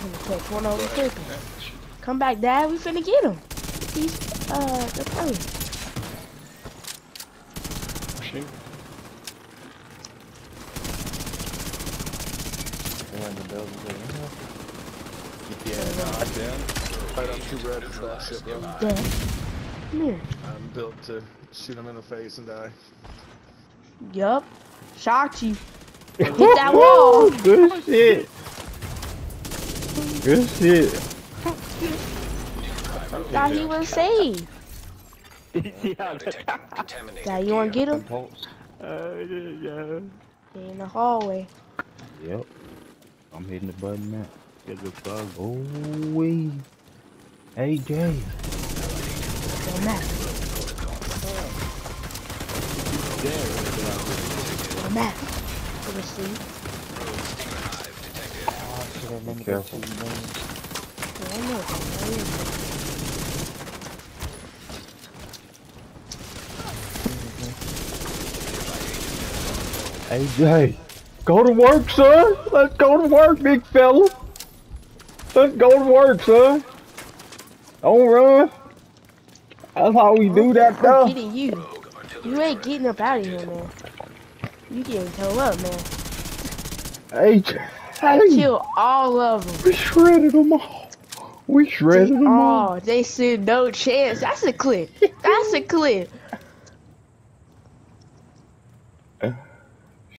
finna catch one over quickly. Come back, Dad. We finna get him. He's uh the first. Shoot. They went to build it. Yeah, nah, damn. But I'm too ready for that shit, bro. Dad, come here. I'm built to shoot him in the face and die. Yup. Shot you. Hit that wall. Good shit. Good shit. Thought he was safe. yeah, Dad, you wanna get him? Pulse. uh, yeah. He in the hallway. Yep. I'm hitting the button now. Get the bug. Oh, wee. AJ. Go Matt. Go Matt. Go to sleep. Be careful. Go on there. Go on there. AJ. Go to work, son. Let's go to work, big fella. Let's go to work, son. Don't run. That's how we do that, I'm though. getting you. You ain't getting up out of here, man. You getting toe up, man. AJ. I killed all of them. We shredded them all. We shredded they, them all. Oh, they said no chance. That's a clip. That's a clip.